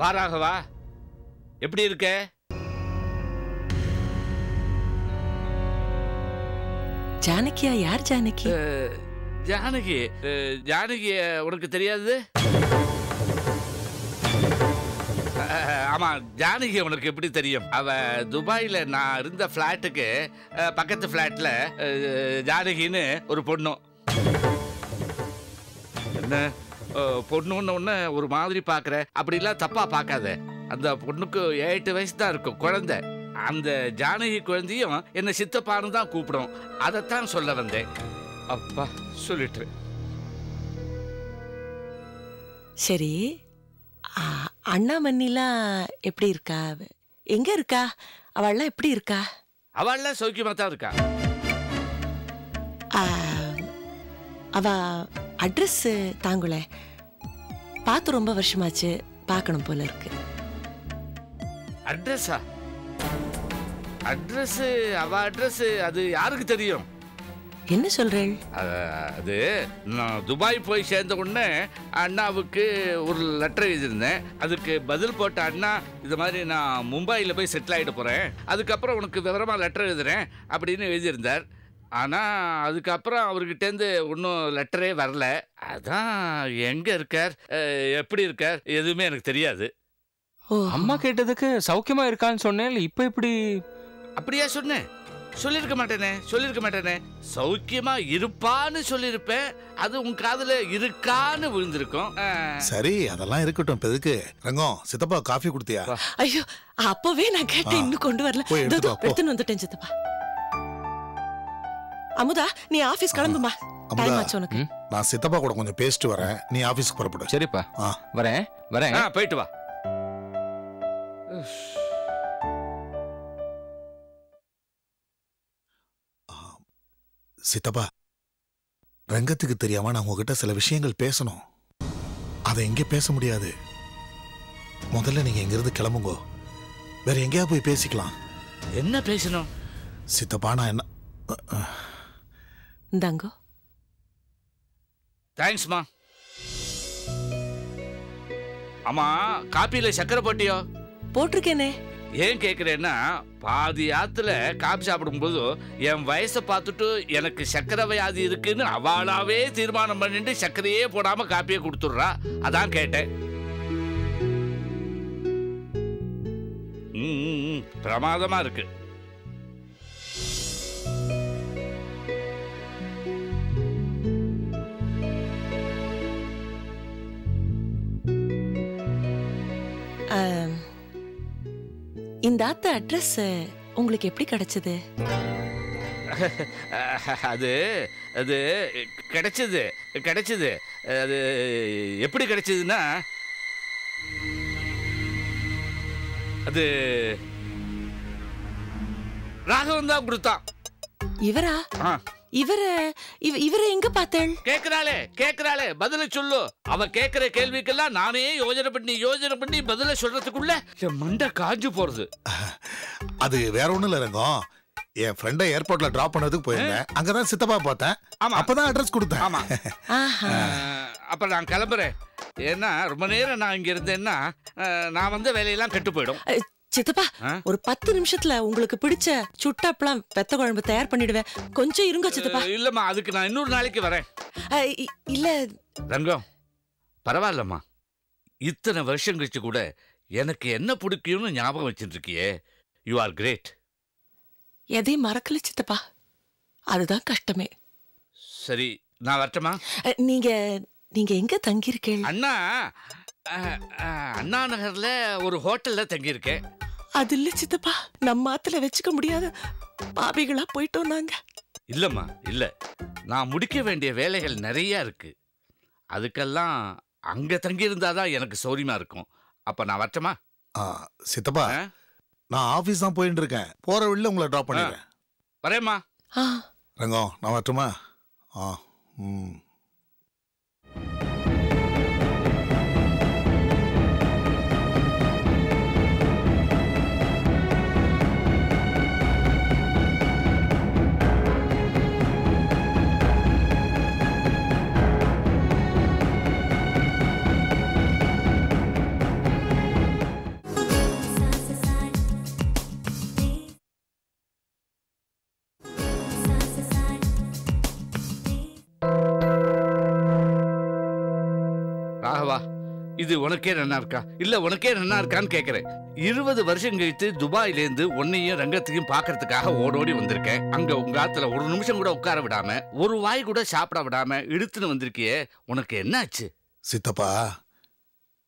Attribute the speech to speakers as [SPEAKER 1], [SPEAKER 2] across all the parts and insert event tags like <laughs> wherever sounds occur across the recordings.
[SPEAKER 1] வாராகவா எப்படி இருக்க?
[SPEAKER 2] ஜானகியா யார் ஜானகி?
[SPEAKER 1] ஜானகி. ஜானகி உனக்கு தெரியாது? ஆமா ஜானகி உனக்கு எப்படி தெரியும்? அவ துபாயில நான் இருந்த ஃப்ளாட்டுக்கு பக்கத்து ஃப்ளாட்ல ஜானகின்னு ஒரு பொண்ணு. என்ன? பொண்ணுன்னு ஒன்று ஒரு மாதிரி பார்க்குற அப்படிலாம் தப்பா பார்க்காத அந்த பொண்ணுக்கு எட்டு வயசு தான் இருக்கும் குழந்தை. அந்த ஜானகி குழந்தையும் என்னை சித்தப்பான்னு தான் கூப்பிடும். அதைத்தான் சொல்ல வந்தேன். அப்பா சொல்லிட்டு
[SPEAKER 2] சரி ஆ, அண்ணா மண்ணிலாம் எப்படி இருக்கா? எங்க இருக்கா? அவள்லாம் எப்படி இருக்கா?
[SPEAKER 1] அவள்லாம் சௌக்கியமா தான் இருக்கா.
[SPEAKER 2] ஆ, அவ அட்ரஸ் தாங்களே. பார்த்து ரொம்ப வருஷமாச்சு பார்க்கணும் போல இருக்கு.
[SPEAKER 1] அட்ரஸா? அட்ரஸ் அவ அட்ரஸ் அது யாருக்கு தெரியும்?
[SPEAKER 2] என்ன சொல்றேள்?
[SPEAKER 1] அஹ், அது நான் துபாய் போய் சேர்ந்த உடனே அண்ணாவுக்கு ஒரு லெட்டர் எழுதியிருந்தேன். அதுக்கு பதில் போட்ட அண்ணா இது மாதிரி நான் மும்பையில் போய் செட்டில் ஆகிட போகிறேன் அதுக்கப்புறம் உனக்கு விவரமாக லெட்டர் எழுதுறேன் அப்படின்னு எழுதியிருந்தார். ஆனால் அதுக்கப்புறம் அவர்கிட்டேருந்து ஒன்றும் லெட்டரே வரல. அதான் எங்கே இருக்கார்? எப்படி இருக்கார்? எதுவுமே எனக்கு தெரியாது.
[SPEAKER 2] ஓ
[SPEAKER 3] அம்மா கேட்டதுக்கு சௌக்கியமா இருக்கான்னு சொன்னேன் இப்ப இப்படி
[SPEAKER 1] அப்படியா சொன்னேன். சொல்லியிருக்க மாட்டேனே சொல்லியிருக்க மாட்டேனே. சௌக்கியமா இருப்பான்னு சொல்லியிருப்பேன் அது உன் காதுல இருக்கான்னு விழுந்திருக்கும்.
[SPEAKER 4] சரி அதெல்லாம் இருக்கட்டும் இப்ப எதுக்கு? ரங்கம் சித்தப்பா காஃபி கொடுத்தியா?
[SPEAKER 2] ஐயோ அப்பவே நான் கேட்டேன். இன்னும் கொண்டு வரல. எடுத்துன்னு வந்துட்டேன் சித்தப்பா. அமுதா நீ ஆபீஸ் கிளம்புமா? டைம் ஆச்சு உனக்கு.
[SPEAKER 4] நான் சித்தப்பா கூட கொஞ்சம் பேசிட்டு வரேன். நீ ஆபீஸ்க்கு புறப்படு.
[SPEAKER 3] சரிப்பா.
[SPEAKER 4] ஆ.
[SPEAKER 3] வரேன் வரேன்.
[SPEAKER 1] போயிட்டு வா.
[SPEAKER 4] சித்தப்பா ரங்கத்துக்கு தெரியாம நான் உங்ககிட்ட சில விஷயங்கள் பேசணும். அதை எங்கே பேச முடியாது. முதல்ல நீங்க இங்கிருந்து கிளம்புங்கோ. வேற எங்கேயா போய் பேசிக்கலாம்.
[SPEAKER 1] என்ன பேசணும்?
[SPEAKER 4] சித்தப்பா நான் என்ன
[SPEAKER 2] இந்தாங்கோ.
[SPEAKER 1] தேங்க்ஸ்மா ஆமா காப்பியில சக்கரை போட்டியோ?
[SPEAKER 2] போட்டிருக்கேனே.
[SPEAKER 1] ஏன் கேக்குறேன்னா பாதி ஆத்துல காப்பி சாப்பிடும்போது என் வயசை பார்த்துட்டு எனக்கு சக்கரை வியாதி இருக்குன்னு அவளாவே தீர்மானம் பண்ணிட்டு சர்க்கரையே போடாம காப்பியை கொடுத்துட்றா. அதான் கேட்டேன். பிரமாதமா இருக்கு.
[SPEAKER 2] இந்த ஆத்த அட்ரஸ் உங்களுக்கு எப்படி கிடைச்சது? <laughs>
[SPEAKER 1] அது அது கிடைச்சது கிடைச்சது. அது எப்படி கிடைச்சதுன்னா அது ராகவன் தான் கொடுத்தான்.
[SPEAKER 2] இவரா?
[SPEAKER 1] ஆ,
[SPEAKER 2] இவர இவ- இவரை எங்க பார்த்தேள்
[SPEAKER 1] கேக்குறாளே கேக்குறாளே பதில சொல்லு. அவ கேக்குற கேள்விக்கெல்லாம் நானே யோஜனை பண்ணி யோஜனை பண்ணி பதில சொல்றதுக்குள்ள என் மண்டை காஞ்சு போறது.
[SPEAKER 4] அது வேற ஒண்ணும் இல்ல ரங்கம். என் ஃப்ரெண்டை ஏர்போர்ட்ல டிராப் பண்ணதுக்கு போயிருந்தேன். அங்கதான் சித்தப்பா பார்த்தேன்.
[SPEAKER 1] ஆமா.
[SPEAKER 4] அப்பதான் அட்ரஸ் கொடுத்தேன்.
[SPEAKER 1] ஆமா. அப்ப நான் கிளம்புறேன். ஏன்னா ரொம்ப நேரம் நான் இங்க இருந்தேன்னா நான் வந்த வேலையெல்லாம் கெட்டு போயிடும்.
[SPEAKER 2] சித்தப்பா? ஒரு பத்து நிமிஷத்துல உங்களுக்கு பிடிச்ச சுட்டாப்பெல்லாம் பெத்த குழம்பு தயார் பண்ணிடுவேன். கொஞ்சம் இருங்க சித்தப்பா.
[SPEAKER 1] இல்லம்மா அதுக்கு நான் இன்னொரு நாளைக்கு வரேன்.
[SPEAKER 2] இல்ல.
[SPEAKER 1] ரங்கம் பரவாயில்லம்மா. இத்தனை வருஷம் கழிச்சு கூட எனக்கு என்ன பிடிக்கும்னு ஞாபகம் வச்சுட்டு இருக்கியே யூ ஆர் கிரேட்
[SPEAKER 2] எதையும் மறக்கல சித்தப்பா. அதுதான் கஷ்டமே.
[SPEAKER 1] சரி நான் வரட்டுமா?
[SPEAKER 2] நீங்க நீங்க எங்க தங்கியிருக்கீள்
[SPEAKER 1] அண்ணா அண்ணா நகர்ல ஒரு ஹோட்டல்ல தங்கியிருக்கேன்.
[SPEAKER 2] அது இல்ல சித்தப்பா. நம்ம ஆத்துல வச்சுக்க முடியாத பாவிகளா போயிட்டோம் நாங்க.
[SPEAKER 1] இல்லம்மா இல்ல. நான் முடிக்க வேண்டிய வேலைகள் நிறைய இருக்கு. அதுக்கெல்லாம் அங்க தங்கி இருந்தாதான் எனக்கு சௌரியமா இருக்கும். அப்ப நான் வரட்டுமா?
[SPEAKER 4] ஆ, சித்தப்பா? நான் ஆபீஸ் தான் போயிட்டு இருக்கேன். போற வழியில உங்களை டிராப் பண்ணிடுறேன்.
[SPEAKER 1] வரேம்மா.
[SPEAKER 4] ரங்கம் நான் வரட்டுமா? ஆ ம்.
[SPEAKER 1] இது உனக்கே நல்லா இருக்கா? இல்ல உனக்கே நல்லா இருக்கான்னு கேக்குறேன். இருபது வருஷம் கழித்து துபாயில இருந்து உன்னையும் ரங்கத்தையும் பாக்குறதுக்காக ஓடோடி வந்திருக்கேன். அங்க உங்க ஆத்துல ஒரு நிமிஷம் கூட உட்கார விடாம ஒரு வாய் கூட சாப்பிட விடாம இழுத்துன்னு வந்திருக்கியே. உனக்கு என்ன ஆச்சு
[SPEAKER 4] சித்தப்பா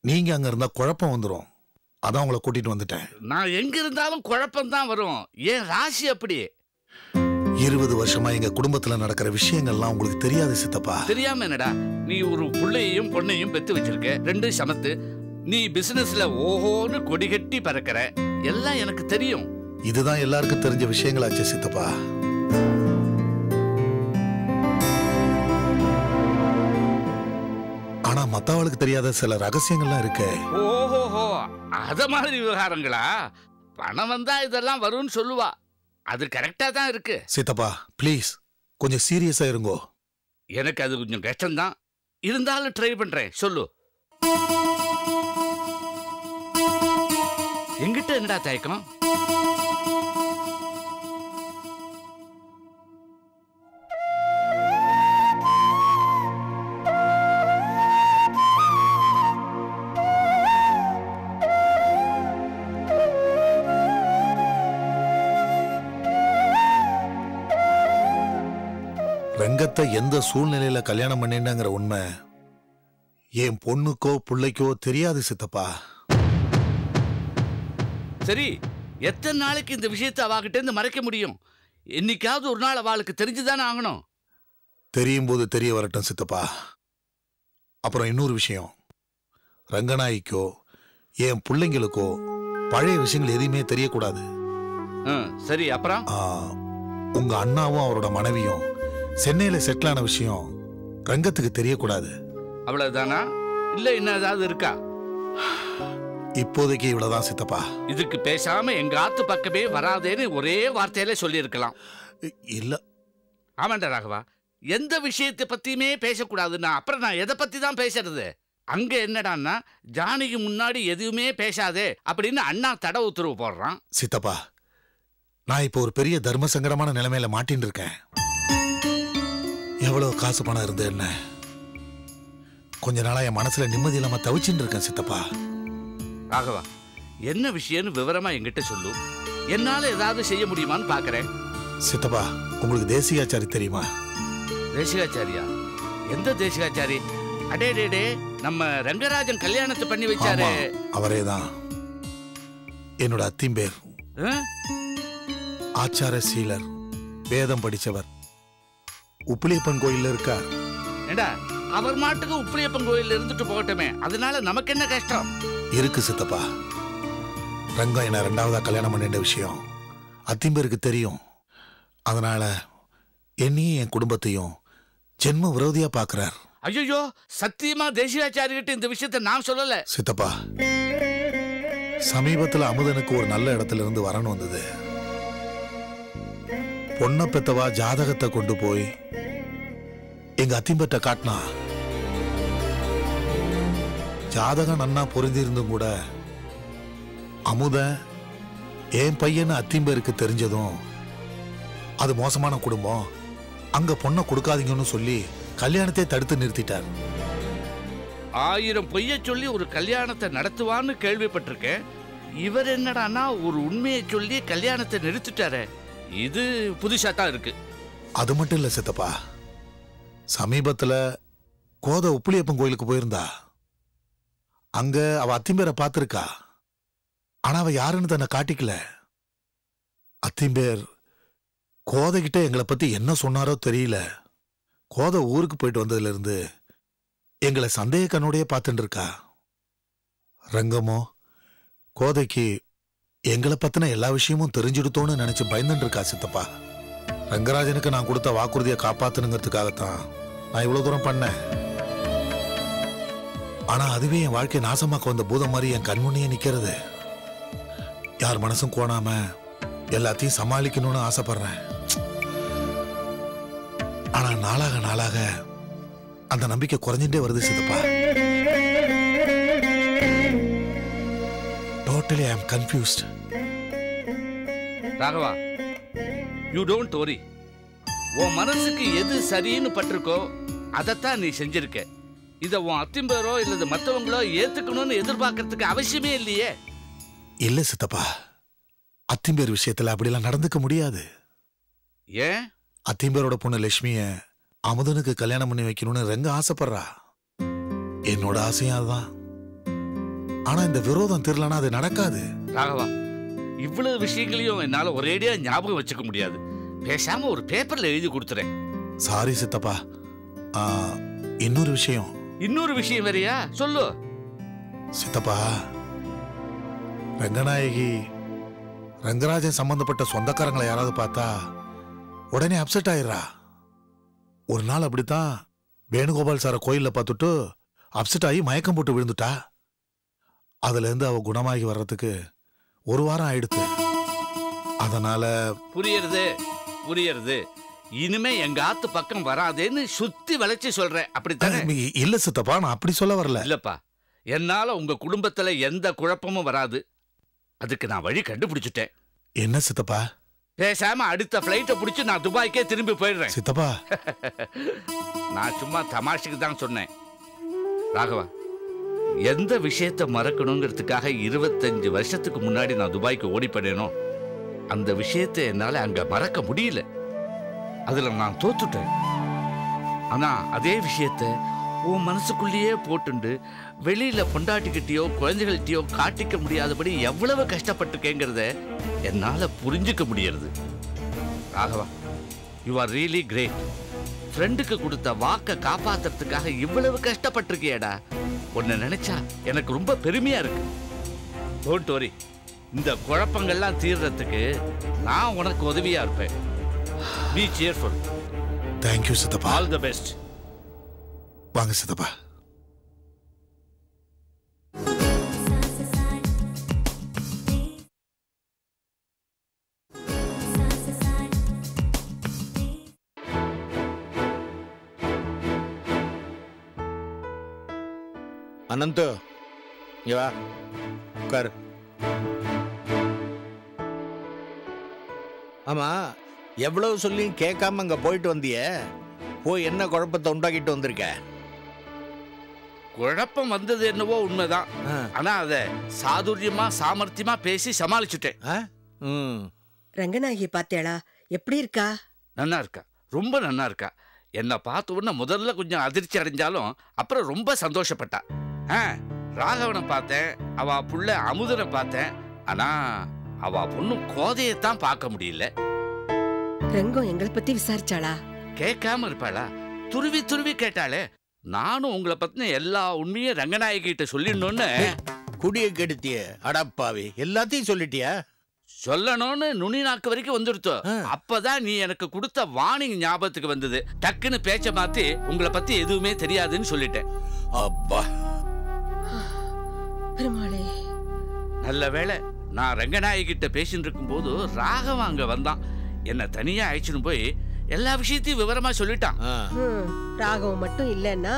[SPEAKER 4] நீங்க அங்க இருந்தா குழப்பம் வந்துரும். அதான் உங்களை கூட்டிட்டு வந்துட்டேன்.
[SPEAKER 1] நான் எங்க இருந்தாலும் குழப்பம் தான் வரும். ஏன் ராசி அப்படி?
[SPEAKER 4] இருபது வருஷமா எங்க குடும்பத்துல நடக்கிற விஷயங்கள்லாம் உங்களுக்கு தெரியாது சித்தப்பா.
[SPEAKER 1] தெரியாம என்னடா? நீ ஒரு புள்ளையையும் பொண்ணையும் பெத்து வச்சிருக்க. ரெண்டும் சமத்து. நீ பிசினஸ்ல ஓஹோன்னு கொடி கட்டி பறக்கிற. எல்லாம் எனக்கு தெரியும்.
[SPEAKER 4] இதுதான் எல்லாருக்கும் தெரிஞ்ச விஷயங்களாச்சு சித்தப்பா. ஆனா மத்தவளுக்கு தெரியாத சில ரகசியங்கள்லாம் இருக்கு.
[SPEAKER 1] ஓஹோஹோ அத மாதிரி விவகாரங்களா? பணம் வந்தா இதெல்லாம் வரும்னு சொல்லுவா. அது கரெக்டா தான் இருக்கு.
[SPEAKER 4] சித்தப்பா ப்ளீஸ் கொஞ்சம் சீரியஸா இருங்கோ.
[SPEAKER 1] எனக்கு அது கொஞ்சம் கஷ்டம்தான். இருந்தாலும் ட்ரை பண்றேன். சொல்லு. எங்கிட்ட என்னடா தயக்கம்?
[SPEAKER 4] ரங்கத்தை எந்த சூழ்நிலையில கல்யாணம் பண்ணினங்கிற உண்மை என் பொண்ணுக்கோ பிள்ளைக்கோ தெரியாது சித்தப்பா.
[SPEAKER 1] சரி எத்தனை நாளைக்கு இந்த விஷயத்தை அவாகிட்ட இருந்து மறைக்க முடியும்? என்னைக்காவது ஒரு நாள் அவளுக்கு தெரிஞ்சுதானே ஆகணும்.
[SPEAKER 4] தெரியும் போது தெரிய வரட்டும் சித்தப்பா. அப்புறம் இன்னொரு விஷயம். ரங்கநாய்க்கோ என் பிள்ளைங்களுக்கோ பழைய விஷயங்கள் எதையுமே தெரியக்கூடாது.
[SPEAKER 1] சரி அப்புறம்?
[SPEAKER 4] உங்க அண்ணாவும் அவரோட மனைவியும் சென்னையில செட்டில் ஆன விஷயம் ரங்கத்துக்கு தெரியக்கூடாது.
[SPEAKER 1] அவ்வளவுதானா? இல்ல இன்னும் ஏதாவது இருக்கா?
[SPEAKER 4] இப்போதைக்கு இவ்வளவுதான் சித்தப்பா.
[SPEAKER 1] இதுக்கு பேசாம எங்க ஆத்து பக்கமே வராதேன்னு ஒரே வார்த்தையில சொல்லியிருக்கலாம்.
[SPEAKER 4] இல்ல.
[SPEAKER 1] ஆமாண்டா ராகவா எந்த விஷயத்தை பத்தியுமே பேசக்கூடாதுன்னா அப்புறம் நான் எதை பத்தி தான் பேசுறது? அங்க என்னடான்னா ஜானகி முன்னாடி எதுவுமே பேசாதே அப்படின்னு அண்ணா தடை உத்தரவு போடுறான்.
[SPEAKER 4] சித்தப்பா நான் இப்போ ஒரு பெரிய தர்ம சங்கடமான நிலைமையில மாட்டின்னு இருக்கேன். எவ்வளவு காசு பணம் இருந்து என்ன? கொஞ்ச நாளா என் மனசுல நிம்மதி இல்லாம தவிச்சுட்டு இருக்கேன் சித்தப்பா.
[SPEAKER 1] ராகவா என்ன விஷயம்னு விவரமா என்கிட்ட சொல்லு. என்னால ஏதாவது செய்ய முடியுமான்னு பாக்குறேன்.
[SPEAKER 4] சித்தப்பா உங்களுக்கு தேசிகாச்சாரி தெரியுமா?
[SPEAKER 1] தேசிகாச்சாரியா? எந்த தேசிகாச்சாரி? அடே டே நம்ம ரங்கராஜன் கல்யாணத்தை பண்ணி வச்சாரு.
[SPEAKER 4] அவரே தான் என்னோட அத்தின் பேர்
[SPEAKER 1] ஆ?
[SPEAKER 4] ஆச்சார சீலர் வேதம் படிச்சவர். உப்பிலியப்பன் கோயில்ல இருக்கார்.
[SPEAKER 1] ஏண்டா அவர் மாட்டுக்கு உப்பிலியப்பன் கோயில்ல இருந்துட்டு போகட்டுமே. அதனால நமக்கு என்ன கஷ்டம்?
[SPEAKER 4] இருக்கு சித்தப்பா. ரங்கம் என்ன ரெண்டாவதா கல்யாணம் பண்ணிட்ட விஷயம். அத்திம்பேருக்கு தெரியும். அதனால என்னையும் என் குடும்பத்தையும் ஜென்ம விரோதியா பாக்குறார்.
[SPEAKER 1] ஐயோ சத்தியமா தேசிகாச்சாரி கிட்ட இந்த விஷயத்தை நான் சொல்லல.
[SPEAKER 4] சித்தப்பா சமீபத்துல அமுதனுக்கு ஒரு நல்ல இடத்துல இருந்து வரணும் வந்தது. பொண்ண பெத்தவா ஜாதகத்தை கொண்டு போய் எங்க அத்திம்பட்ட காட்டினா. ஜாதகம் நன்னா பொருந்திருந்தும் கூட அமுத என் பையன் அத்திம்பேருக்கு தெரிஞ்சதும் அது மோசமான குடும்பம் அங்க பொண்ணை கொடுக்காதீங்கன்னு சொல்லி கல்யாணத்தை தடுத்து நிறுத்திட்டார்.
[SPEAKER 1] ஆயிரம் பொய்ய சொல்லி ஒரு கல்யாணத்தை நடத்துவான்னு கேள்விப்பட்டிருக்கேன். இவர் என்னடான்னா ஒரு உண்மையை சொல்லி கல்யாணத்தை நிறுத்திட்டாரே. இது புதுசா தான் இருக்கு.
[SPEAKER 4] அது மட்டும் இல்ல சித்தப்பா. சமீபத்தில் கோத உப்புளியப்பன் கோயிலுக்கு போயிருந்தா. அங்க அவ அத்திம்பேரை பார்த்துருக்கா. ஆனா அவ யாருன்னு தன்னை காட்டிக்கல. அத்திம்பேர் கோதைகிட்ட எங்களை பத்தி என்ன சொன்னாரோ தெரியல. கோதை ஊருக்கு போயிட்டு வந்ததுலேருந்து எங்களை சந்தேக கண்ணோடையே பார்த்துட்டு இருக்கா. ரங்கமோ கோதைக்கு எங்களை பத்தின எல்லா விஷயமும் தெரிஞ்சுடுத்தோன்னு நினைச்சு பயந்துட்டு இருக்கா சித்தப்பா. ரங்கராஜனுக்கு நான் கொடுத்த வாக்குறுதியை காப்பாத்தணுங்கிறதுக்காகத்தான் நான் இவ்வளவு தூரம் பண்ணேன். ஆனா அதுவே என் வாழ்க்கை நாசமாக்க வந்த பூதம் மாதிரி என் கண்முன்னே நிக்கிறது. யார் மனசும் கோணாம எல்லாத்தையும் சமாளிக்கணும்னு ஆசைப்படுறேன். ஆனா நாளாக நாளாக அந்த நம்பிக்கை குறைஞ்சிட்டே வருது சித்தப்பா. Totally I am confused
[SPEAKER 1] Raghava you don't worry. உன் மனசுக்கு எது சரின்னு பட்டிருக்கோ அதைத்தான் நீ செஞ்சிருக்க. இத உன் அத்திம்பேரோ இல்லது மத்தவங்களோ ஏத்துக்கணும்னு எதிர்பார்க்கறதுக்கு அவசியமே இல்லையே.
[SPEAKER 4] இல்ல சித்தப்பா. அத்திம்பேர் விஷயத்துல அப்படிலாம் நடந்துக்க முடியாது.
[SPEAKER 1] ஏன்?
[SPEAKER 4] அத்திம்பேரோட பொண்ணு லட்சுமிய அமுதனுக்கு கல்யாணம் பண்ணி வைக்கணும்னு ரெங்க ஆசைப்படுறா. என்னோட ஆசையும் அதுதான். ஆனா இந்த விரோதம் தெரியலனா அது நடக்காது.
[SPEAKER 1] ராகவா இவ்வளவு விஷயங்களையும் என்னால ஒரேடியா ஞாபகம் வச்சுக்க முடியாது. பேசாம ஒரு பேப்பர்ல எழுதி கொடுத்துறேன்.
[SPEAKER 4] சாரி சித்தப்பா. ஆ, இன்னொரு விஷயம்.
[SPEAKER 1] இன்னொரு விஷயம் வேறயா? சொல்லு.
[SPEAKER 4] சித்தப்பா ரங்கநாயகி ரங்கராஜன் சம்பந்தப்பட்ட சொந்தக்காரங்களை யாராவது பார்த்தா உடனே அப்செட் ஆயிடுறா. ஒரு நாள் அப்படித்தான் வேணுகோபால் சாரை கோயில்ல பார்த்துட்டு அப்செட் ஆகி மயக்கம் போட்டு விழுந்துட்டா. அதுல இருந்து அவ குணமாகி வர்றதுக்கு ஒரு வாரம் ஆயிடுத்து. அதனால
[SPEAKER 1] புரியுறது புரியுறது. இனிமே எங்க ஆத்து பக்கம் வராதேன்னு சுத்தி வளைச்சு சொல்றேன். அப்படித்தானே?
[SPEAKER 4] இல்ல சித்தப்பா நான் அப்படி சொல்ல வரல.
[SPEAKER 1] இல்லப்பா. என்னால உங்க குடும்பத்துல எந்த குழப்பமும் வராது. அதுக்கு நான் வழி கண்டுபிடிச்சிட்டேன்.
[SPEAKER 4] என்ன சித்தப்பா?
[SPEAKER 1] பேசாம அடுத்த பிளைட்டை பிடிச்சு நான் துபாய்க்கே திரும்பி போயிடுறேன்.
[SPEAKER 4] சித்தப்பா. <laughs>
[SPEAKER 1] நான் சும்மா தமாஷுக்கு தான் சொன்னேன். ராகவா எந்த விஷயத்தை மறக்கணுங்கிறதுக்காக இருபத்தஞ்சு வருஷத்துக்கு முன்னாடி நான் துபாய்க்கு ஓடி பண்ணேனோ அந்த விஷயத்தை என்னால் அங்க மறக்க முடியல. அதுல நான் தோத்துட்டேன். ஆனா அதே விஷயத்த உன் மனசுக்குள்ளேயே போட்டுண்டு வெளியில பொண்டாட்டிக்கிட்டயோ குழந்தைகள்கிட்டயோ காட்டிக்க முடியாதபடி எவ்வளவு கஷ்டப்பட்டிருக்கேங்கிறத என்னால புரிஞ்சுக்க முடியறது. Raghava you are really great ஃப்ரெண்டுக்கு கொடுத்த வாக்கை காப்பாத்துறதுக்காக இவ்வளவு கஷ்டப்பட்டிருக்கியேடா. உன்னை நினைச்சா எனக்கு ரொம்ப பெருமையா இருக்கு. டோன்ட் வரி இந்த குழப்பங்கள்லாம் தீர்றதுக்கு நான் உனக்கு உதவியா இருப்பேன். பி சியர்ஃபுல்
[SPEAKER 4] தேங்க்யூ சித்தப்பா.
[SPEAKER 1] ஆல் தி பெஸ்ட்
[SPEAKER 4] வாங்க சித்தப்பா.
[SPEAKER 5] அனந்து இங்க வா உட்காரு. ஆமா எவ்வளவு சொல்லியும் கேட்காம அங்க போயிட்டு வந்தியே? போய் என்ன குழப்பத்தை உண்டாக்கிட்டு வந்திருக்க?
[SPEAKER 1] குழப்பம் வந்தது என்னவோ உண்மைதான்.
[SPEAKER 5] ஆ,
[SPEAKER 1] ஆனா அத சாதுரியமா சாமர்த்தியமா பேசி சமாளிச்சுட்டேன்.
[SPEAKER 5] ஆ? ம்.
[SPEAKER 2] ரங்கநாயகி பாத்தியாளா எப்படி இருக்கா?
[SPEAKER 1] நன்னா இருக்கா. ரொம்ப நன்னா இருக்கா. என்னை பார்த்த உடனே முதல்ல கொஞ்சம் அதிர்ச்சி அடைஞ்சாலும் அப்புறம் ரொம்ப சந்தோஷப்பட்டா. ஆ ராகவனை பார்த்தேன் அவ புள்ள அமுதனை பார்த்தேன் ஆனா அவ பொண்ணு கோதையத்தான் பார்க்க முடியல.
[SPEAKER 2] ரங்கம் எங்களை பத்தி விசாரிச்சாளா?
[SPEAKER 1] கேட்காம இருப்பாளா? துருவி துருவி கேட்டாளே நானும் உங்களை பத்தின எல்லா உண்மையும் ரங்கநாயகி கிட்ட சொல்லிடணும்னு
[SPEAKER 5] குடிய கெடுத்திய அடப்பாவி எல்லாத்தையும் சொல்லிட்டியா?
[SPEAKER 1] சொல்லணும்னு நுனி நாக்கு வரைக்கும் வந்துடுத்து
[SPEAKER 5] ஆ.
[SPEAKER 1] அப்பதான் நீ எனக்கு கொடுத்த வார்னிங் ஞாபகத்துக்கு வந்தது. டக்குன்னு பேச்ச மாத்தி உங்களை பத்தி எதுவுமே தெரியாதுன்னு சொல்லிட்டேன்.
[SPEAKER 5] அப்பா.
[SPEAKER 2] பெருமாளே.
[SPEAKER 1] நல்ல வேளை நான் ரங்கநாயகி கிட்ட பேசிட்டு இருக்கும்போது ராகவன் அங்க வந்தான். என்னை தனியா அழைச்சின்னு போய் எல்லா விஷயத்தையும் விவரமா சொல்லிட்டான்.
[SPEAKER 6] ராகவம் மட்டும் இல்லைன்னா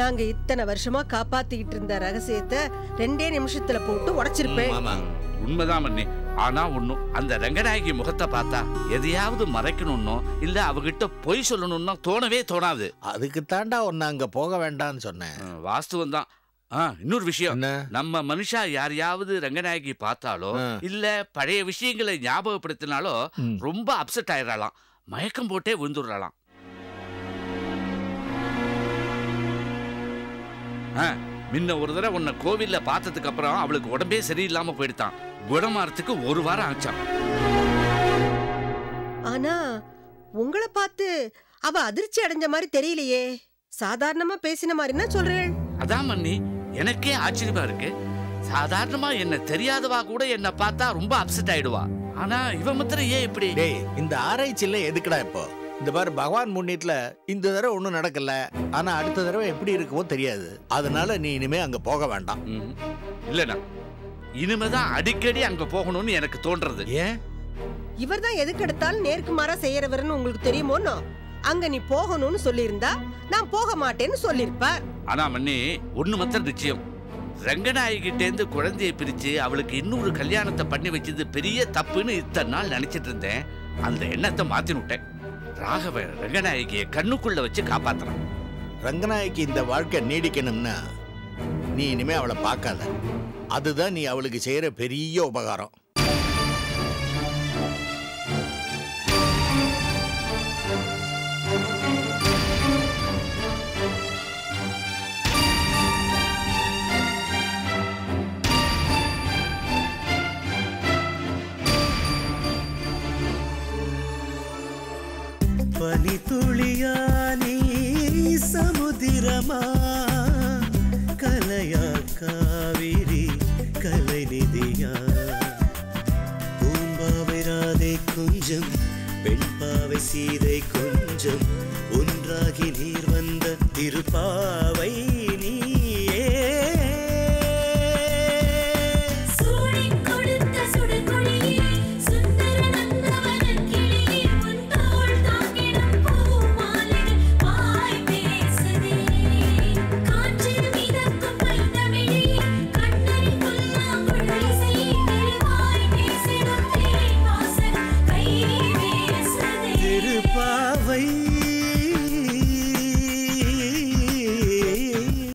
[SPEAKER 6] நாங்க இத்தனை வருஷமா காப்பாத்திக்கிட்டு இருந்த ரகசியத்தை ரெண்டே நிமிஷத்துல போட்டு உடைச்சிருப்பேன்.
[SPEAKER 1] உண்மைதான் மண்ணி ஆனா ஒண்ணும் அந்த ரங்கநாயகி முகத்தை பார்த்தா எதையாவது மறைக்கணும்னோ இல்ல அவகிட்ட பொய் சொல்லணும்னோ தோணவே தோணாது.
[SPEAKER 5] அதுக்கு தாண்டா உன்னை அங்க போக வேண்டாம்னு சொன்னேன்.
[SPEAKER 1] வாஸ்துவம் தான். இன்னொரு விஷயம்.
[SPEAKER 5] என்ன?
[SPEAKER 1] நம்ம மனுஷா யாரையாவது ரங்கநாயகி பார்த்தாலோ. இல்ல பழைய விஷயங்களை ஞாபகப்படுத்தினாலோ. ரொம்ப அப்செட் ஆயிடலாம் மயக்கம் போட்டே விழுந்துடுறலாம் ஆ, முன்ன ஒரு தடவை உன்னை கோவில்ல பார்த்ததுக்கு அப்புறம் அவளுக்கு உடம்பே சரியில்லாம போயிடுதான். குணமாறதுக்கு ஒரு வாரம் ஆச்சாம்
[SPEAKER 6] ஆனா உங்களை பார்த்து அவ அதிர்ச்சி அடைஞ்ச மாதிரி தெரியலையே. சாதாரணமா பேசின மாதிரின்னா சொல்றேன்
[SPEAKER 1] அதான் மண்ணி எனக்கே ஆச்சரியமா இருக்கு. சாதாரணமா என்ன தெரியாதவா கூட என்ன பார்த்தா ரொம்ப அப்செட் ஆயிடுவா. ஆனா இவ மாத்திரம் ஏன் இப்படி?
[SPEAKER 5] டேய் இந்த ஆராய்ச்சியில எதுக்குடா இப்போ? இந்த பாரு பகவான் முன்னிட்டுல இந்த தடவை ஒண்ணும் நடக்கல. ஆனா அடுத்த தடவை எப்படி இருக்குமோ தெரியாது. அதனால நீ இனிமே அங்க போக வேண்டாம்.
[SPEAKER 1] ம். இல்லண்ணா. இனிமேதான் அடிக்கடி அங்க போகணும்னு எனக்கு தோன்றது.
[SPEAKER 5] ஏன்?
[SPEAKER 6] இவர் தான் எதுக்கு எடுத்தாலும் நேருக்கு மாறா செய்யறவர்னு உங்களுக்கு தெரியுமோன்னோ அங்க நீ போகணும்னு சொல்லியிருந்தா நான் போக மாட்டேன்னு சொல்லியிருப்பார்
[SPEAKER 1] ஆனா மண்ணி ஒண்ணு மாத்திரம் நிச்சயம். ரங்கநாயகிட்டேந்து குழந்தையை பிரிச்சு அவளுக்கு இன்னொரு கல்யாணத்தை பண்ணி வச்சது பெரிய தப்புன்னு இத்தனை நாள் நினைச்சிட்டு இருந்தேன். அந்த எண்ணத்தை மாத்தி விட்டேன். ராகவன் ரங்கநாயகியை கண்ணுக்குள்ள வச்சு காப்பாத்துறான்
[SPEAKER 5] ரங்கநாயகி இந்த வாழ்க்கை நீடிக்கணும்னா நீ இனிமே அவளை பார்க்காத. அதுதான் நீ அவளுக்கு செய்யற பெரிய உபகாரம்.
[SPEAKER 7] பனித்துளியா நீ சமுதிரமா? கலையா காவிரி கலைநிதியா பூம்பாவை ராதை கொஞ்சம் பெண்பாவை சீதை கொஞ்சம் ஒன்றாகி நீர் வந்த திருப்பாவை